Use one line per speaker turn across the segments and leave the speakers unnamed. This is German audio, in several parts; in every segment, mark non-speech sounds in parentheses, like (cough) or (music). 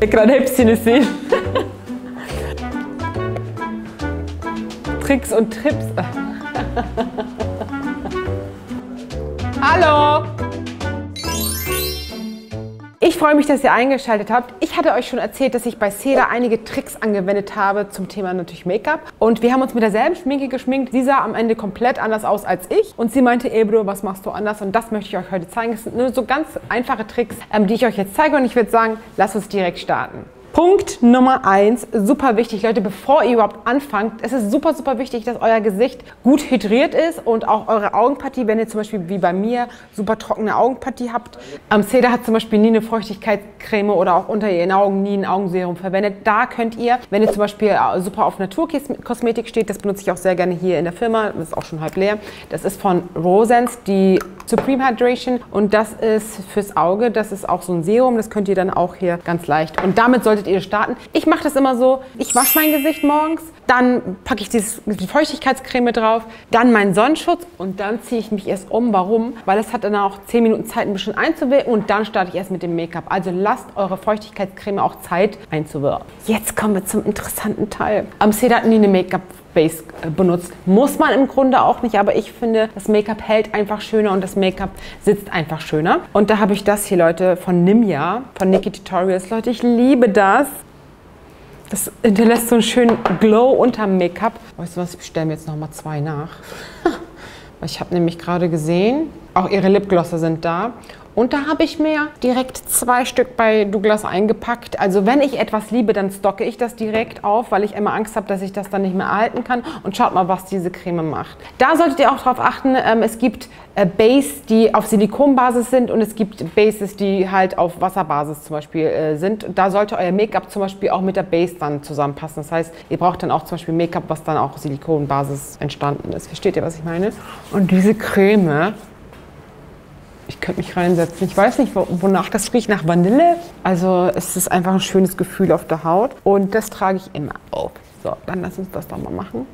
Ich gerade hepsines sehen. Tricks und Trips. (laughs) Hallo! Ich freue mich, dass ihr eingeschaltet habt. Ich hatte euch schon erzählt, dass ich bei Seda einige Tricks angewendet habe zum Thema natürlich Make-up. Und wir haben uns mit derselben Schminke geschminkt. Sie sah am Ende komplett anders aus als ich. Und sie meinte, Ebro, was machst du anders? Und das möchte ich euch heute zeigen. Es sind nur so ganz einfache Tricks, ähm, die ich euch jetzt zeige. Und ich würde sagen, lasst uns direkt starten. Punkt Nummer eins, super wichtig, Leute, bevor ihr überhaupt anfangt, es ist super, super wichtig, dass euer Gesicht gut hydriert ist und auch eure Augenpartie, wenn ihr zum Beispiel wie bei mir super trockene Augenpartie habt. Ähm, Seda hat zum Beispiel nie eine Feuchtigkeitscreme oder auch unter ihren Augen nie ein Augenserum verwendet. Da könnt ihr, wenn ihr zum Beispiel äh, super auf Naturkosmetik steht, das benutze ich auch sehr gerne hier in der Firma, das ist auch schon halb leer. Das ist von Rosens, die Supreme Hydration und das ist fürs Auge, das ist auch so ein Serum, das könnt ihr dann auch hier ganz leicht. Und damit solltet ihr starten. Ich mache das immer so, ich wasche mein Gesicht morgens, dann packe ich dieses, die Feuchtigkeitscreme drauf, dann meinen Sonnenschutz und dann ziehe ich mich erst um. Warum? Weil es hat dann auch 10 Minuten Zeit, ein bisschen einzuwirken und dann starte ich erst mit dem Make-up. Also lasst eure Feuchtigkeitscreme auch Zeit einzuwirken. Jetzt kommen wir zum interessanten Teil. Am Seda hatten die eine Make-up Base äh, benutzt. Muss man im Grunde auch nicht, aber ich finde, das Make-up hält einfach schöner und das Make-up sitzt einfach schöner. Und da habe ich das hier, Leute, von Nimja, von Nikki Tutorials. Leute, ich liebe das. Das hinterlässt so einen schönen Glow unterm Make-up. Weißt du was, ich bestelle mir jetzt noch mal zwei nach. (laughs) ich habe nämlich gerade gesehen, auch ihre Lipglosser sind da. Und da habe ich mir direkt zwei Stück bei Douglas eingepackt. Also wenn ich etwas liebe, dann stocke ich das direkt auf, weil ich immer Angst habe, dass ich das dann nicht mehr erhalten kann. Und schaut mal, was diese Creme macht. Da solltet ihr auch darauf achten, ähm, es gibt äh, Base, die auf Silikonbasis sind und es gibt Bases, die halt auf Wasserbasis zum Beispiel äh, sind. Da sollte euer Make-up zum Beispiel auch mit der Base dann zusammenpassen. Das heißt, ihr braucht dann auch zum Beispiel Make-up, was dann auch Silikonbasis entstanden ist. Versteht ihr, was ich meine? Und diese Creme ich könnte mich reinsetzen. Ich weiß nicht, wonach das riecht, nach Vanille. Also es ist einfach ein schönes Gefühl auf der Haut. Und das trage ich immer auf. So, dann lass uns das doch mal machen.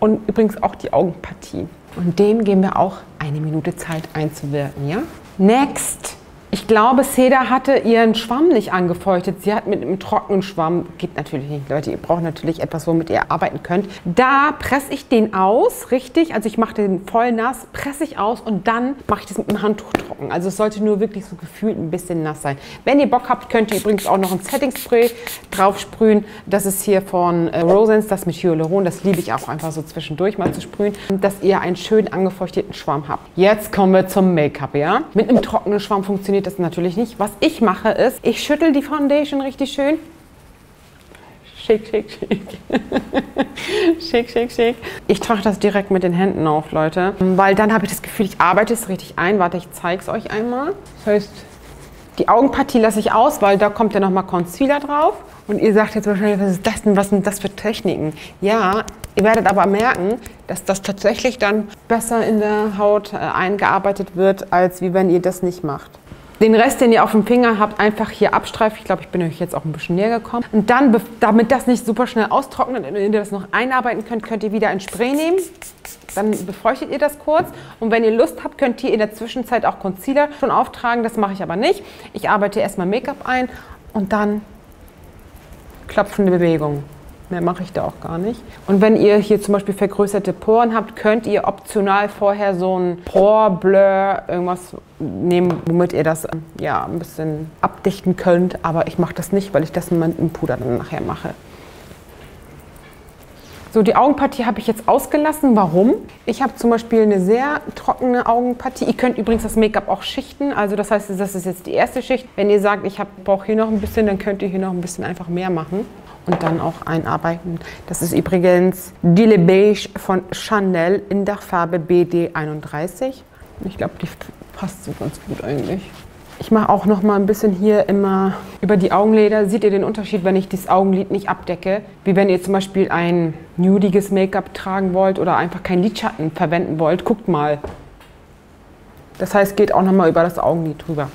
Und übrigens auch die Augenpartie. Und dem geben wir auch eine Minute Zeit einzuwirken, ja? Next ich glaube, Seda hatte ihren Schwamm nicht angefeuchtet. Sie hat mit einem trockenen Schwamm, geht natürlich nicht, Leute, ihr braucht natürlich etwas, womit ihr arbeiten könnt. Da presse ich den aus, richtig, also ich mache den voll nass, presse ich aus und dann mache ich das mit dem Handtuch trocken. Also es sollte nur wirklich so gefühlt ein bisschen nass sein. Wenn ihr Bock habt, könnt ihr übrigens auch noch ein Setting Spray drauf sprühen. Das ist hier von äh, Rosens, das mit Hyaluron. Das liebe ich auch einfach so zwischendurch mal zu sprühen, dass ihr einen schön angefeuchteten Schwamm habt. Jetzt kommen wir zum Make-up, ja? Mit einem trockenen Schwamm funktioniert funktioniert das natürlich nicht. Was ich mache ist, ich schüttel die Foundation richtig schön. Shake, shake, shake. (laughs) shake, shake, shake. Ich trage das direkt mit den Händen auf, Leute. Weil dann habe ich das Gefühl, ich arbeite es richtig ein. Warte, ich zeige es euch einmal. Das heißt, die Augenpartie lasse ich aus, weil da kommt ja nochmal Concealer drauf. Und ihr sagt jetzt wahrscheinlich, was ist das denn? Was sind das für Techniken? Ja, ihr werdet aber merken, dass das tatsächlich dann besser in der Haut äh, eingearbeitet wird, als wie wenn ihr das nicht macht. Den Rest, den ihr auf dem Finger habt, einfach hier abstreifen. Ich glaube, ich bin euch jetzt auch ein bisschen näher gekommen. Und dann, damit das nicht super schnell austrocknet und ihr das noch einarbeiten könnt, könnt ihr wieder ein Spray nehmen. Dann befeuchtet ihr das kurz. Und wenn ihr Lust habt, könnt ihr in der Zwischenzeit auch Concealer schon auftragen. Das mache ich aber nicht. Ich arbeite erstmal Make-up ein und dann klopfende Bewegung. Mehr mache ich da auch gar nicht. Und wenn ihr hier zum Beispiel vergrößerte Poren habt, könnt ihr optional vorher so ein Pore-Blur, irgendwas nehmen, womit ihr das ja, ein bisschen abdichten könnt. Aber ich mache das nicht, weil ich das mit dem Puder dann nachher mache. So, die Augenpartie habe ich jetzt ausgelassen. Warum? Ich habe zum Beispiel eine sehr trockene Augenpartie. Ihr könnt übrigens das Make-up auch schichten. Also das heißt, das ist jetzt die erste Schicht. Wenn ihr sagt, ich brauche hier noch ein bisschen, dann könnt ihr hier noch ein bisschen einfach mehr machen und dann auch einarbeiten. Das ist übrigens Dile Beige von Chanel in der Farbe BD31. Ich glaube, die passt so ganz gut eigentlich. Ich mache auch noch mal ein bisschen hier immer über die Augenlider. Seht ihr den Unterschied, wenn ich das Augenlid nicht abdecke? Wie wenn ihr zum Beispiel ein nudiges Make-up tragen wollt oder einfach keinen Lidschatten verwenden wollt. Guckt mal. Das heißt, geht auch noch mal über das Augenlid drüber.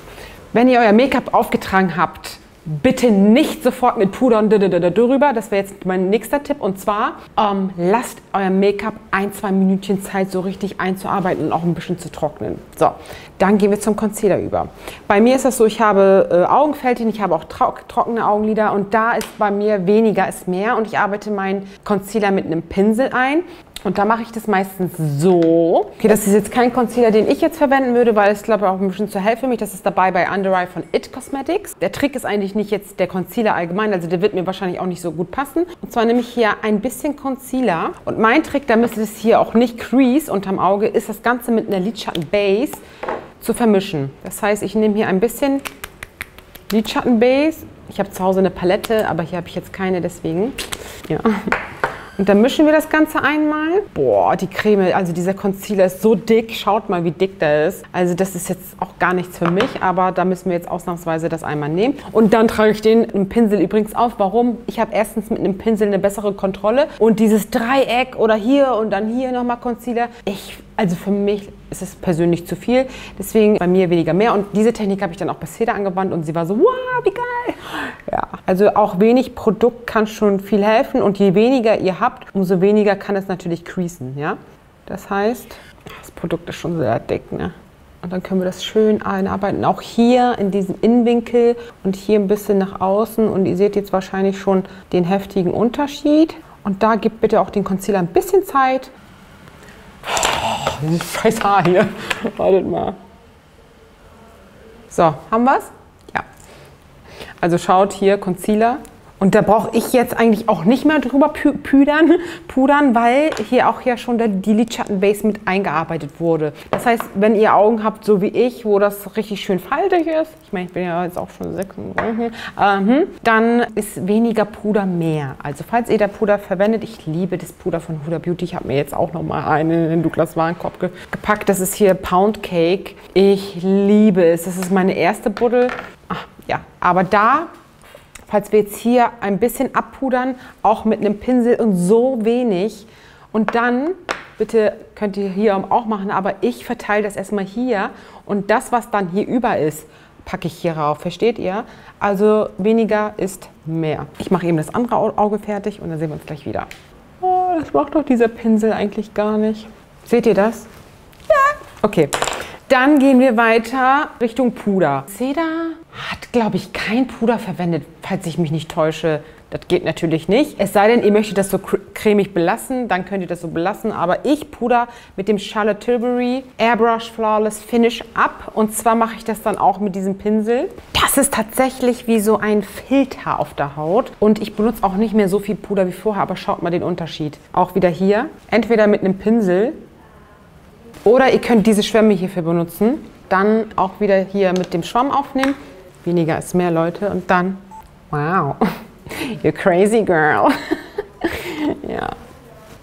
Wenn ihr euer Make-up aufgetragen habt, Bitte nicht sofort mit Puder und drüber. Das wäre jetzt mein nächster Tipp. Und zwar, ähm, lasst euer Make-up ein, zwei Minütchen Zeit, so richtig einzuarbeiten und auch ein bisschen zu trocknen. So, dann gehen wir zum Concealer über. Bei mir ist das so, ich habe äh, Augenfältchen, ich habe auch tro trockene Augenlider und da ist bei mir weniger ist mehr und ich arbeite meinen Concealer mit einem Pinsel ein. Und da mache ich das meistens so. Okay, das ist jetzt kein Concealer, den ich jetzt verwenden würde, weil es glaube ich auch ein bisschen zu hell für mich. Das ist dabei bei Under Eye von It Cosmetics. Der Trick ist eigentlich nicht jetzt der Concealer allgemein, also der wird mir wahrscheinlich auch nicht so gut passen. Und zwar nehme ich hier ein bisschen Concealer. Und mein Trick, damit es hier auch nicht crease unterm Auge, ist das Ganze mit einer Lidschatten Base zu vermischen. Das heißt, ich nehme hier ein bisschen Lidschatten Base. Ich habe zu Hause eine Palette, aber hier habe ich jetzt keine, deswegen. Ja. Und dann mischen wir das Ganze einmal. Boah, die Creme, also dieser Concealer ist so dick. Schaut mal, wie dick der ist. Also das ist jetzt auch gar nichts für mich, aber da müssen wir jetzt ausnahmsweise das einmal nehmen. Und dann trage ich den im Pinsel übrigens auf. Warum? Ich habe erstens mit einem Pinsel eine bessere Kontrolle. Und dieses Dreieck oder hier und dann hier nochmal Concealer. Ich also für mich ist es persönlich zu viel, deswegen bei mir weniger mehr. Und diese Technik habe ich dann auch bei Seda angewandt und sie war so, wow, wie geil. Ja, also auch wenig Produkt kann schon viel helfen und je weniger ihr habt, umso weniger kann es natürlich creasen, ja. Das heißt, das Produkt ist schon sehr dick, ne? Und dann können wir das schön einarbeiten, auch hier in diesem Innenwinkel und hier ein bisschen nach außen. Und ihr seht jetzt wahrscheinlich schon den heftigen Unterschied. Und da gebt bitte auch den Concealer ein bisschen Zeit, Oh, dieses scheiß Haar hier. Wartet mal. So, haben wir es? Ja. Also schaut hier, Concealer. Und da brauche ich jetzt eigentlich auch nicht mehr drüber pudern, pudern, weil hier auch ja schon die Lidschattenbase mit eingearbeitet wurde. Das heißt, wenn ihr Augen habt, so wie ich, wo das richtig schön faltig ist, ich meine, ich bin ja jetzt auch schon 36, ähm, dann ist weniger Puder mehr. Also falls ihr da Puder verwendet, ich liebe das Puder von Huda Beauty. Ich habe mir jetzt auch noch mal einen in den Douglas Warenkorb gepackt. Das ist hier Pound Cake. Ich liebe es. Das ist meine erste Buddel. Ach, ja, aber da falls wir jetzt hier ein bisschen abpudern, auch mit einem Pinsel und so wenig. Und dann, bitte könnt ihr hier auch machen, aber ich verteile das erstmal hier und das, was dann hier über ist, packe ich hier rauf. Versteht ihr? Also weniger ist mehr. Ich mache eben das andere Auge fertig und dann sehen wir uns gleich wieder. Oh, das macht doch dieser Pinsel eigentlich gar nicht. Seht ihr das? Ja. Okay. Dann gehen wir weiter Richtung Puder. Seda hat, glaube ich, kein Puder verwendet, falls ich mich nicht täusche. Das geht natürlich nicht. Es sei denn, ihr möchtet das so cremig belassen, dann könnt ihr das so belassen. Aber ich puder mit dem Charlotte Tilbury Airbrush Flawless Finish ab. Und zwar mache ich das dann auch mit diesem Pinsel. Das ist tatsächlich wie so ein Filter auf der Haut. Und ich benutze auch nicht mehr so viel Puder wie vorher, aber schaut mal den Unterschied. Auch wieder hier. Entweder mit einem Pinsel oder ihr könnt diese Schwämme hierfür benutzen. Dann auch wieder hier mit dem Schwamm aufnehmen Weniger ist mehr, Leute. Und dann, wow, (laughs) you crazy girl. (laughs) ja.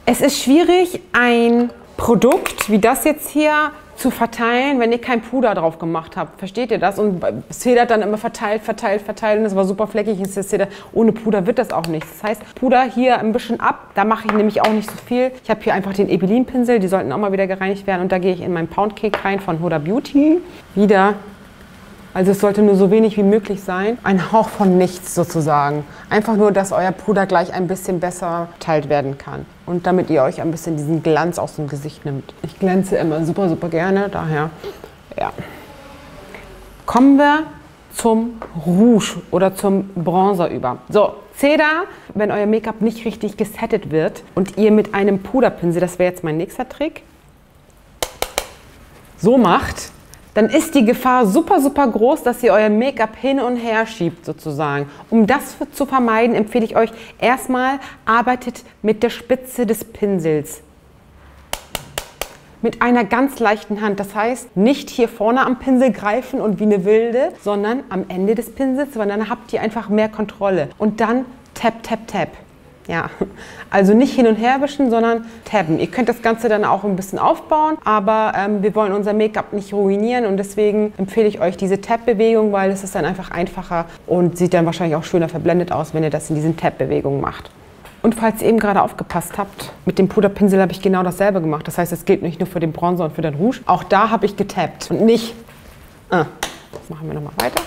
Es ist schwierig, ein Produkt wie das jetzt hier zu verteilen, wenn ihr kein Puder drauf gemacht habt. Versteht ihr das? Und Cedar dann immer verteilt, verteilt, verteilt und das war super fleckig. Und Cedar, ohne Puder wird das auch nichts. Das heißt, Puder hier ein bisschen ab. Da mache ich nämlich auch nicht so viel. Ich habe hier einfach den Ebelin-Pinsel. Die sollten auch mal wieder gereinigt werden. Und da gehe ich in meinen Pound Cake rein von Huda Beauty. Wieder also es sollte nur so wenig wie möglich sein. Ein Hauch von nichts sozusagen. Einfach nur, dass euer Puder gleich ein bisschen besser teilt werden kann. Und damit ihr euch ein bisschen diesen Glanz aus dem Gesicht nimmt. Ich glänze immer super, super gerne, daher, ja. Kommen wir zum Rouge oder zum Bronzer über. So, Cedar, wenn euer Make-up nicht richtig gesettet wird und ihr mit einem Puderpinsel, das wäre jetzt mein nächster Trick, so macht, dann ist die Gefahr super, super groß, dass ihr euer Make-up hin und her schiebt sozusagen. Um das zu vermeiden, empfehle ich euch erstmal, arbeitet mit der Spitze des Pinsels. Mit einer ganz leichten Hand. Das heißt, nicht hier vorne am Pinsel greifen und wie eine Wilde, sondern am Ende des Pinsels, weil dann habt ihr einfach mehr Kontrolle. Und dann tap, tap, tap. Ja, also nicht hin und her wischen, sondern tabben. Ihr könnt das Ganze dann auch ein bisschen aufbauen, aber ähm, wir wollen unser Make-up nicht ruinieren und deswegen empfehle ich euch diese Tab-Bewegung, weil es ist dann einfach einfacher und sieht dann wahrscheinlich auch schöner verblendet aus, wenn ihr das in diesen Tab-Bewegungen macht. Und falls ihr eben gerade aufgepasst habt, mit dem Puderpinsel habe ich genau dasselbe gemacht. Das heißt, es gilt nicht nur für den Bronzer und für den Rouge. Auch da habe ich getappt und nicht... Äh. Machen wir nochmal weiter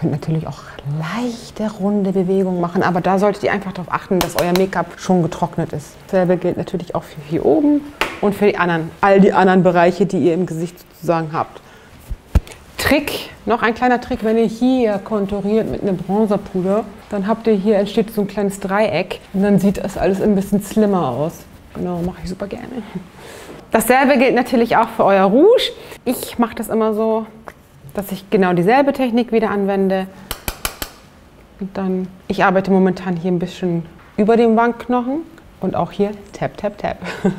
könnt natürlich auch leichte runde Bewegungen machen, aber da solltet ihr einfach darauf achten, dass euer Make-up schon getrocknet ist. Dasselbe gilt natürlich auch für hier oben und für die anderen, all die anderen Bereiche, die ihr im Gesicht sozusagen habt. Trick, noch ein kleiner Trick, wenn ihr hier konturiert mit einem Bronzerpuder, dann habt ihr hier entsteht so ein kleines Dreieck und dann sieht das alles ein bisschen slimmer aus. Genau, mache ich super gerne. Dasselbe gilt natürlich auch für euer Rouge. Ich mache das immer so, dass ich genau dieselbe Technik wieder anwende. Und dann, ich arbeite momentan hier ein bisschen über dem Wangenknochen und auch hier tap, tap, tap. (laughs)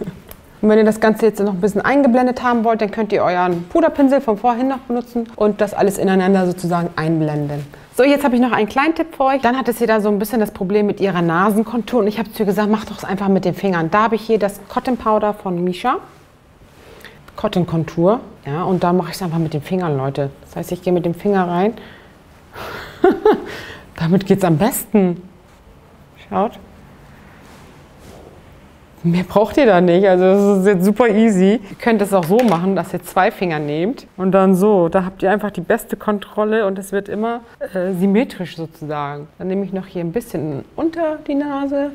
Und wenn ihr das Ganze jetzt noch ein bisschen eingeblendet haben wollt, dann könnt ihr euren Puderpinsel von vorhin noch benutzen und das alles ineinander sozusagen einblenden. So, jetzt habe ich noch einen kleinen Tipp für euch. Dann hat es jeder so ein bisschen das Problem mit ihrer Nasenkontur und ich habe zu ihr gesagt, mach doch es einfach mit den Fingern. Da habe ich hier das Cotton Powder von Misha. Cotton Kontur. Ja, und da mache ich es einfach mit den Fingern, Leute. Das heißt, ich gehe mit dem Finger rein. (laughs) Damit geht es am besten. Schaut. Mehr braucht ihr da nicht. Also das ist jetzt super easy. Ihr könnt es auch so machen, dass ihr zwei Finger nehmt und dann so. Da habt ihr einfach die beste Kontrolle und es wird immer äh, symmetrisch sozusagen. Dann nehme ich noch hier ein bisschen unter die Nase.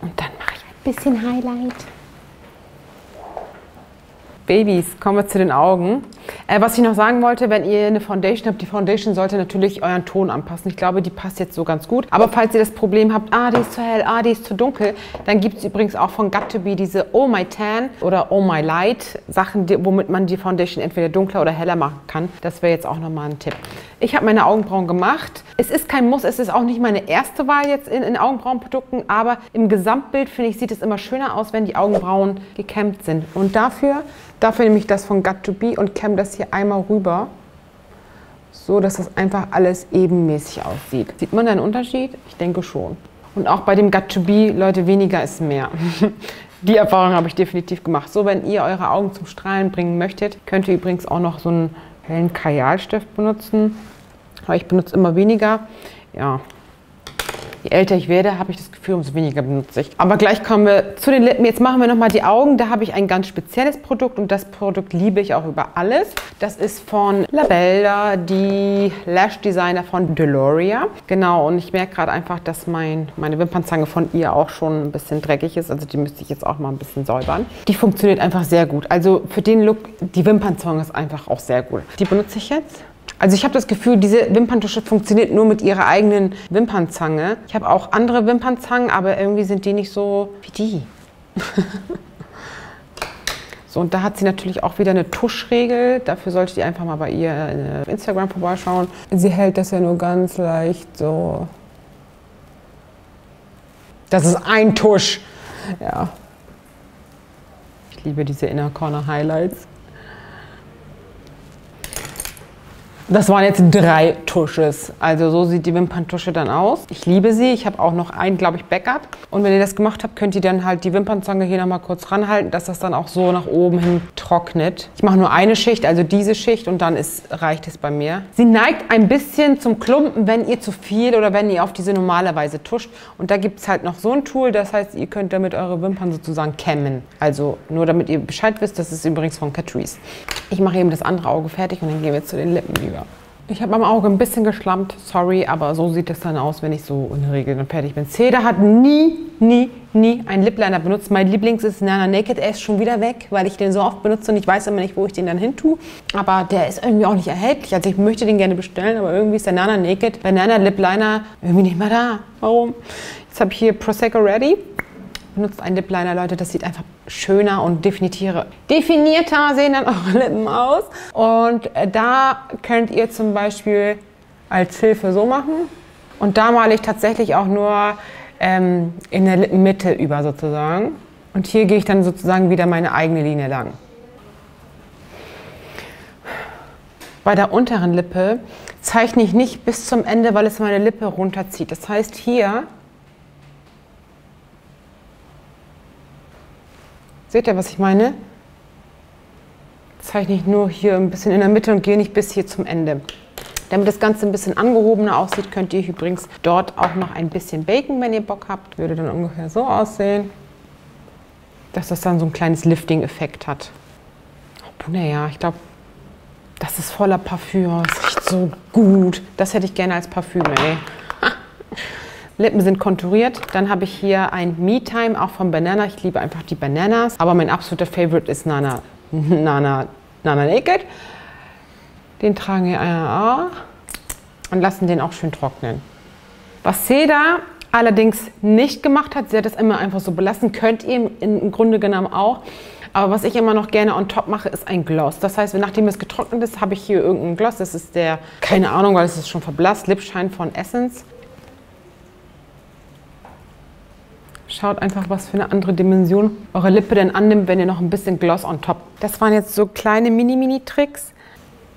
Und dann bisschen Highlight. Babys, kommen wir zu den Augen. Äh, was ich noch sagen wollte, wenn ihr eine Foundation habt, die Foundation sollte natürlich euren Ton anpassen. Ich glaube, die passt jetzt so ganz gut. Aber falls ihr das Problem habt, ah, die ist zu hell, ah, die ist zu dunkel, dann gibt es übrigens auch von Got diese Oh My Tan oder Oh My Light Sachen, die, womit man die Foundation entweder dunkler oder heller machen kann. Das wäre jetzt auch nochmal ein Tipp. Ich habe meine Augenbrauen gemacht. Es ist kein Muss, es ist auch nicht meine erste Wahl jetzt in, in Augenbrauenprodukten, aber im Gesamtbild finde ich, sieht es immer schöner aus, wenn die Augenbrauen gekämmt sind. Und dafür, dafür nehme ich das von Got To Be und kämme das hier einmal rüber, so dass das einfach alles ebenmäßig aussieht. Sieht man einen Unterschied? Ich denke schon. Und auch bei dem Got To Be, Leute, weniger ist mehr. (laughs) Die Erfahrung habe ich definitiv gemacht. So, wenn ihr eure Augen zum Strahlen bringen möchtet, könnt ihr übrigens auch noch so einen hellen Kajalstift benutzen. Aber ich benutze immer weniger. Ja, Je älter ich werde, habe ich das Gefühl, umso weniger benutze ich. Aber gleich kommen wir zu den Lippen. Jetzt machen wir nochmal die Augen. Da habe ich ein ganz spezielles Produkt und das Produkt liebe ich auch über alles. Das ist von Labella, die Lash Designer von Deloria. Genau, und ich merke gerade einfach, dass mein, meine Wimpernzange von ihr auch schon ein bisschen dreckig ist. Also die müsste ich jetzt auch mal ein bisschen säubern. Die funktioniert einfach sehr gut. Also für den Look, die Wimpernzange ist einfach auch sehr gut. Die benutze ich jetzt. Also ich habe das Gefühl, diese Wimperntusche funktioniert nur mit ihrer eigenen Wimpernzange. Ich habe auch andere Wimpernzangen, aber irgendwie sind die nicht so wie die. (laughs) so, und da hat sie natürlich auch wieder eine Tuschregel. Dafür solltet ihr einfach mal bei ihr auf Instagram vorbeischauen. Sie hält das ja nur ganz leicht so. Das ist ein Tusch. Ja. Ich liebe diese Inner Corner Highlights. Das waren jetzt drei Tusches. Also so sieht die Wimperntusche dann aus. Ich liebe sie. Ich habe auch noch ein, glaube ich, Backup. Und wenn ihr das gemacht habt, könnt ihr dann halt die Wimpernzange hier nochmal kurz ranhalten, dass das dann auch so nach oben hin trocknet. Ich mache nur eine Schicht, also diese Schicht und dann ist, reicht es bei mir. Sie neigt ein bisschen zum Klumpen, wenn ihr zu viel oder wenn ihr auf diese normale Weise tuscht. Und da gibt es halt noch so ein Tool, das heißt, ihr könnt damit eure Wimpern sozusagen kämmen. Also nur damit ihr Bescheid wisst, das ist übrigens von Catrice. Ich mache eben das andere Auge fertig und dann gehen wir zu den Lippen über. Ich habe am Auge ein bisschen geschlampt, sorry, aber so sieht es dann aus, wenn ich so in der Regel fertig bin. Cedar hat nie, nie, nie einen Lip Liner benutzt. Mein Lieblings ist Nana Naked, ist schon wieder weg, weil ich den so oft benutze und ich weiß immer nicht, wo ich den dann hin tue. Aber der ist irgendwie auch nicht erhältlich. Also ich möchte den gerne bestellen, aber irgendwie ist der Nana Naked Banana Lip Liner irgendwie nicht mehr da. Warum? Jetzt habe ich hier Prosecco Ready benutzt einen Lip Liner, Leute. Das sieht einfach schöner und definierter, definierter sehen dann (laughs) eure Lippen aus. Und äh, da könnt ihr zum Beispiel als Hilfe so machen. Und da male ich tatsächlich auch nur ähm, in der Lippenmitte über sozusagen. Und hier gehe ich dann sozusagen wieder meine eigene Linie lang. Bei der unteren Lippe zeichne ich nicht bis zum Ende, weil es meine Lippe runterzieht. Das heißt, hier Seht ihr, was ich meine? Zeichne ich nur hier ein bisschen in der Mitte und gehe nicht bis hier zum Ende. Damit das Ganze ein bisschen angehobener aussieht, könnt ihr übrigens dort auch noch ein bisschen baken, wenn ihr Bock habt. Würde dann ungefähr so aussehen, dass das dann so ein kleines Lifting-Effekt hat. Oh, naja, ich glaube, Das ist voller Parfüm. Das riecht so gut. Das hätte ich gerne als Parfüm, ey. Lippen sind konturiert. Dann habe ich hier ein Me Time, auch von Banana. Ich liebe einfach die Bananas. Aber mein absoluter Favorite ist Nana, (laughs) Nana, Nana Naked. Den tragen wir auch und lassen den auch schön trocknen. Was Seda allerdings nicht gemacht hat, sie hat es immer einfach so belassen, könnt ihr im Grunde genommen auch. Aber was ich immer noch gerne on top mache, ist ein Gloss. Das heißt, nachdem es getrocknet ist, habe ich hier irgendeinen Gloss. Das ist der, keine Ahnung, weil es ist schon verblasst, Lipschein von Essence. Schaut einfach, was für eine andere Dimension eure Lippe denn annimmt, wenn ihr noch ein bisschen Gloss on top. Das waren jetzt so kleine Mini-Mini-Tricks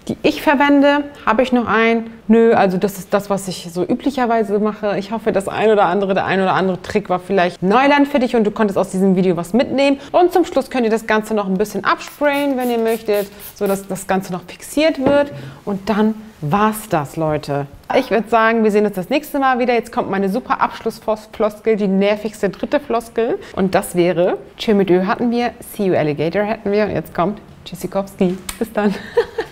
die ich verwende. Habe ich noch einen? Nö, also das ist das, was ich so üblicherweise mache. Ich hoffe, das ein oder andere, der ein oder andere Trick war vielleicht Neuland für dich und du konntest aus diesem Video was mitnehmen. Und zum Schluss könnt ihr das Ganze noch ein bisschen absprayen, wenn ihr möchtet, sodass das Ganze noch fixiert wird. Und dann war's das, Leute. Ich würde sagen, wir sehen uns das nächste Mal wieder. Jetzt kommt meine super Abschlussfloskel, die nervigste dritte Floskel. Und das wäre, Chill mit Ö hatten wir, See you Alligator hatten wir. Und jetzt kommt Tschüssikowski. Bis dann. (laughs)